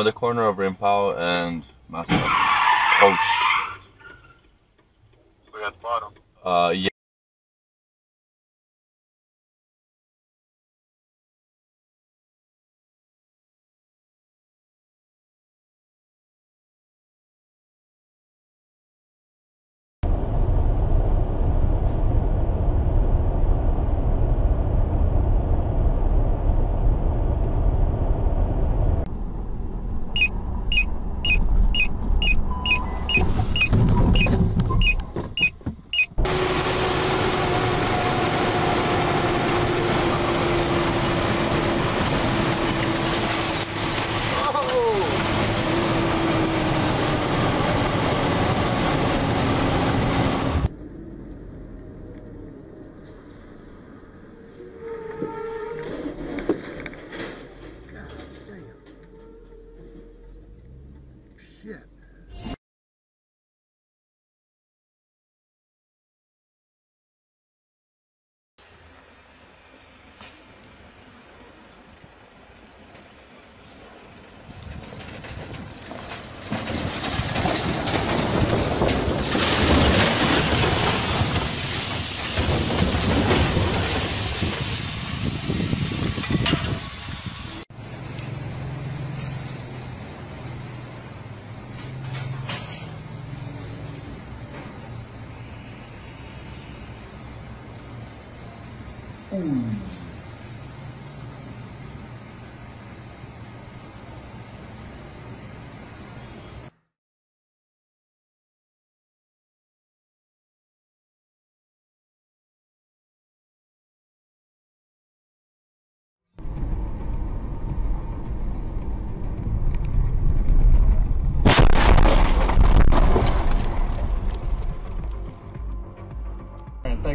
at the corner of Rimpao and Master. Oh shit. We got bottom. Uh yeah.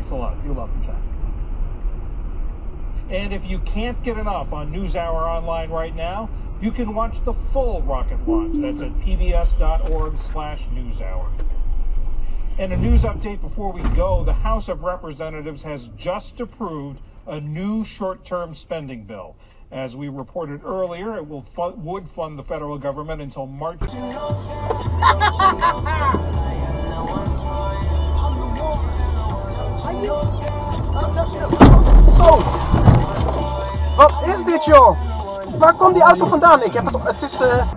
Thanks a lot. You're welcome, John. And if you can't get enough on NewsHour Online right now, you can watch the full rocket launch. That's at pbs.org slash newshour. And a news update before we go. The House of Representatives has just approved a new short-term spending bill. As we reported earlier, it will would fund the federal government until March. Zo! Wat is dit joh? Waar komt die auto vandaan? Ik heb het. Het is. eh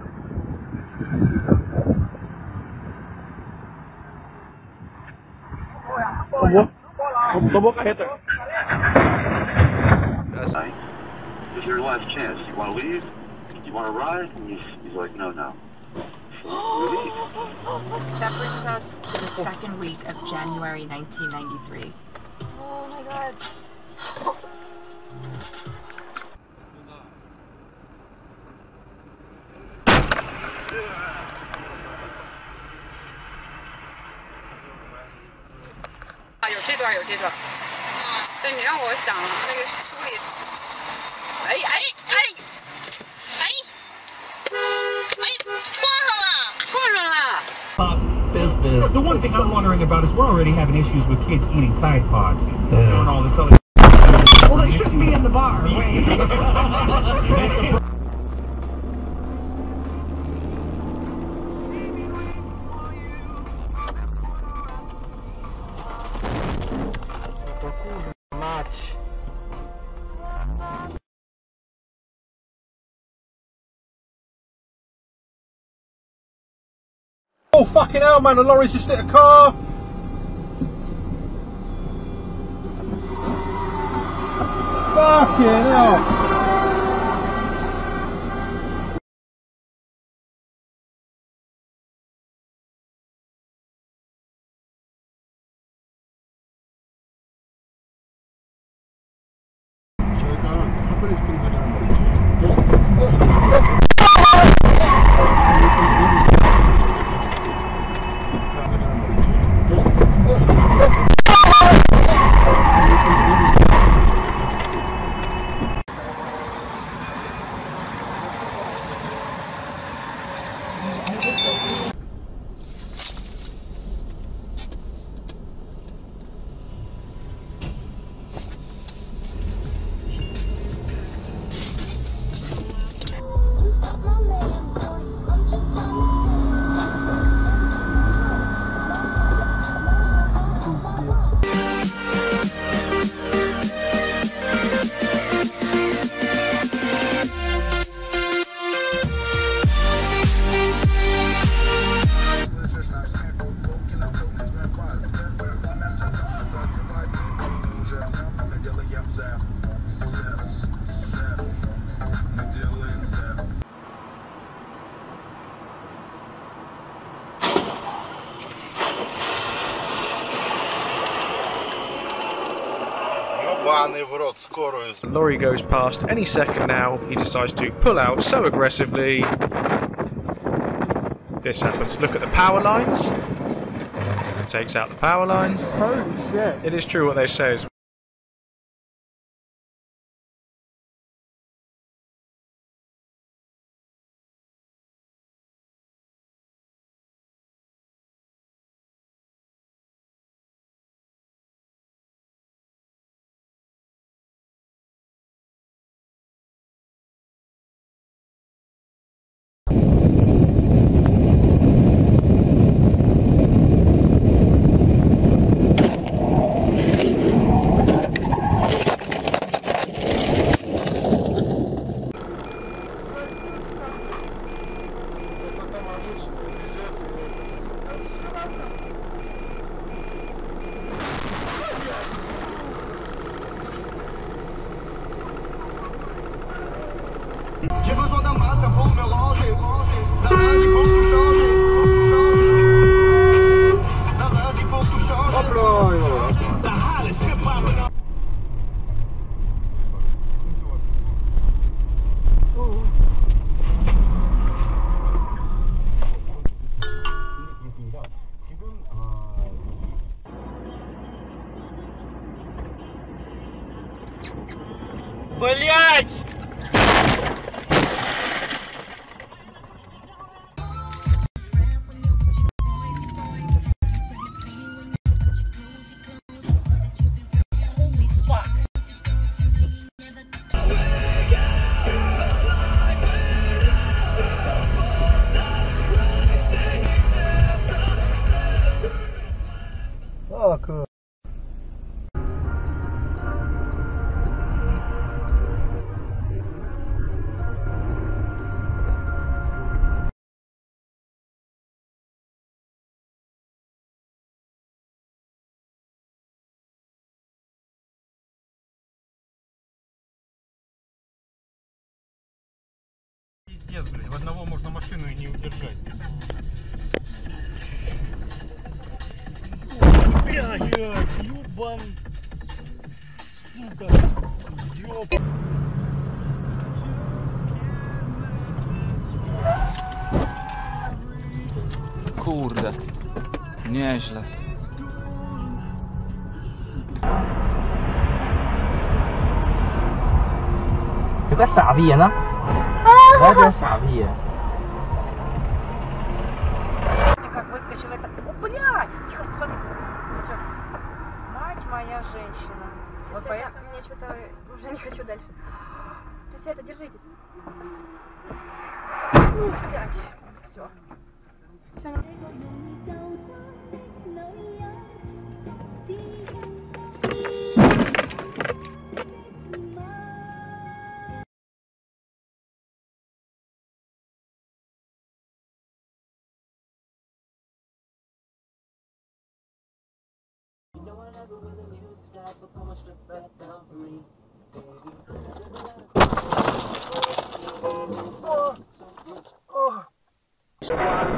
This is your last chance. You want to leave? You want to ride? And he's, he's like, no, no. So we leave. That brings us to the second week of January 1993 god. About is we're already having issues with kids eating Tide Pods. Doing all this other. Well, they shouldn't be in the bar. Mać. Oh fucking hell, man! The lorry's just hit a car. Fucking hell. Somebody's been The lorry goes past any second now. He decides to pull out so aggressively. This happens. Look at the power lines. Takes out the power lines. Holy shit. It is true what they say. Пиздец, блядь, в одного можно машину и не удержать. Блядь, ёбан. Сука. Ёб. Kurde. Nieźle. Как выскочил это... О, блядь! Тихо, смотри. Всё. Мать моя женщина. Вот поэтому... Мне что-то уже не хочу дальше. Ты, Света, держитесь. Блядь. Все. Все, The music come and strip that down for me, baby. Oh, oh.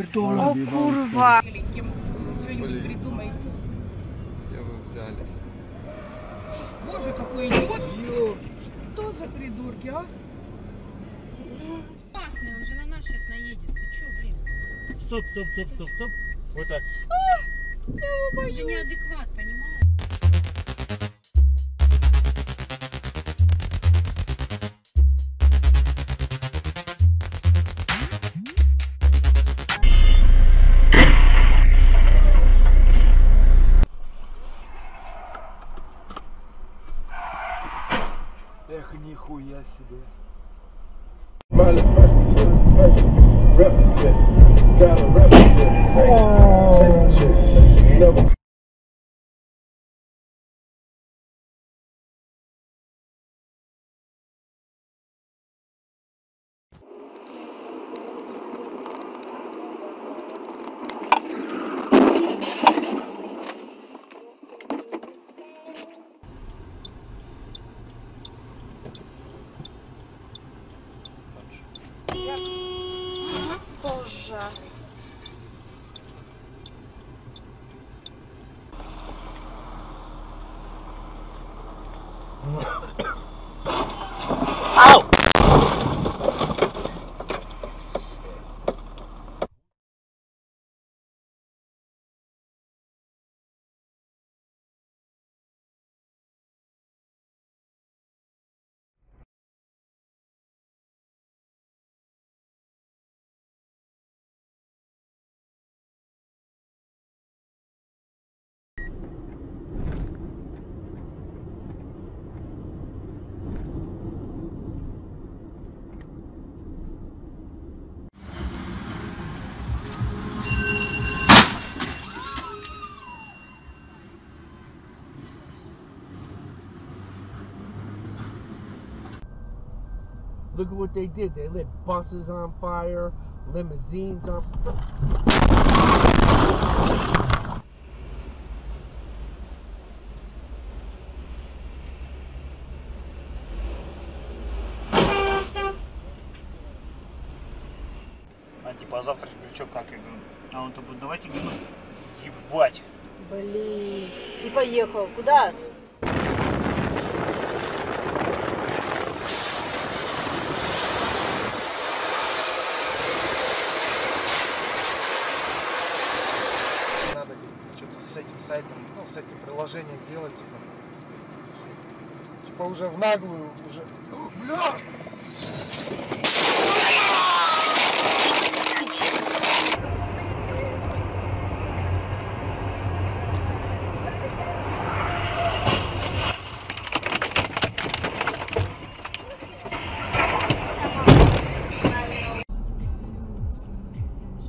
Пердола. Курва. Что-нибудь придумайте. Где вы взялись? Боже, какой идиот! Что за придурки, а? Опасный, он же на нас сейчас наедет. Ты чё, блин? Стоп, стоп, стоп, стоп, стоп. Вот так. Он же неадекват, Look at what they did. They lit buses on fire, limousines on А типа, а завтра говорю, что, как? Я говорю, а он то будет, давайте, говорю, ебать. Блин. И поехал. Куда? Надо что-то с этим сайтом, ну, с этим приложением делать, типа. Типа уже в наглую, уже... Бля!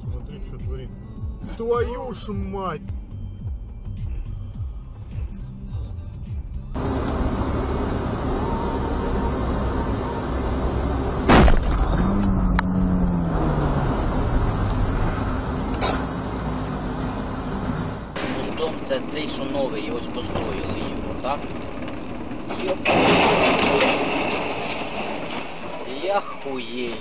Смотри. Твою ж мать! що новий, і ось построїли його, так? Йоп. Я хуєю.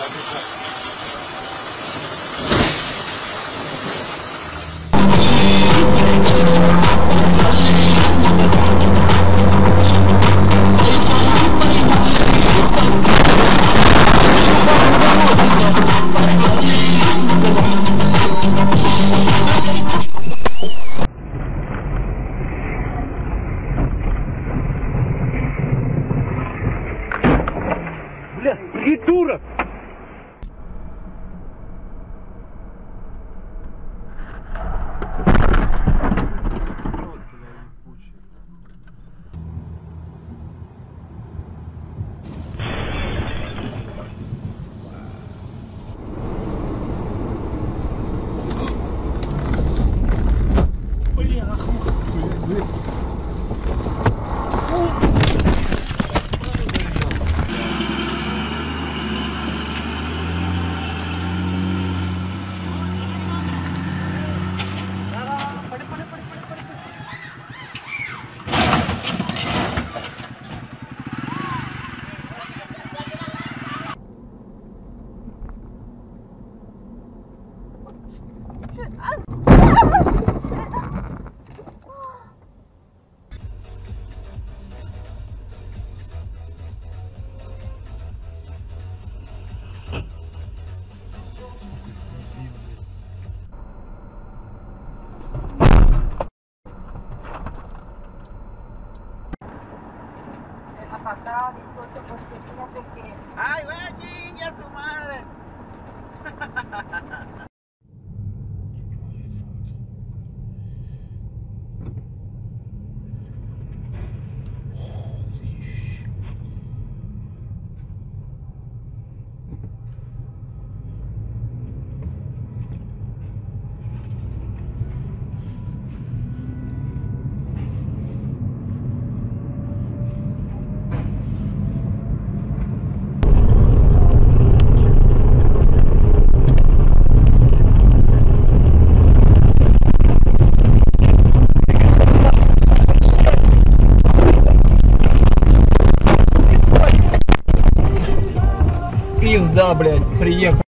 Obrigado. ¡Ay, güey, chingue a su madre! приехал.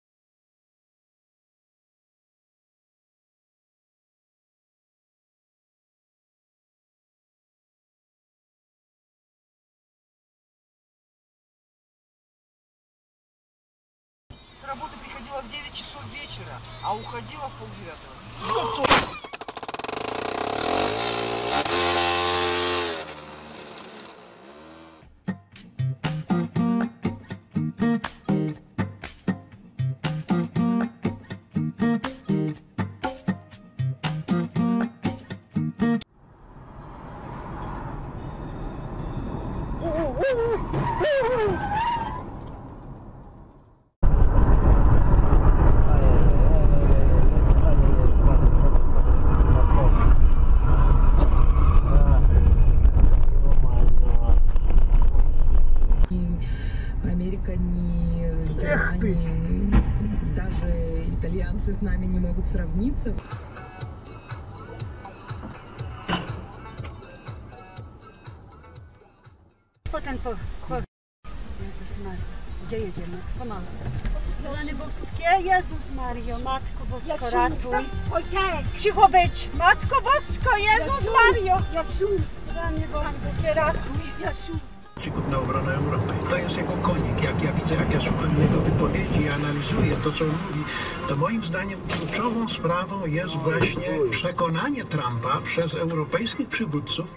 Matko Bosko, Jezu. ratuj. Oj tak! Cicho być! Matko Bosko, Jezus Jezu. Mario! Jezu! Rany boskie, ratuj. Jezu! Chików na obronę Europy. To jest jego konik. Jak ja widzę, jak ja słucham jego wypowiedzi i analizuję to, co on mówi, to moim zdaniem kluczową sprawą jest właśnie przekonanie Trumpa przez europejskich przywódców,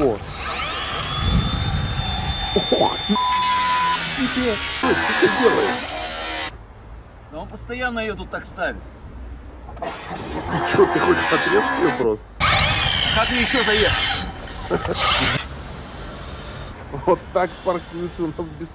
О. Ох, тебе. Что ты делаешь? Да он постоянно ее тут так ставит. И что, ты хочешь отрезать ее просто? Как мне еще заехать? Вот так паркуются у нас без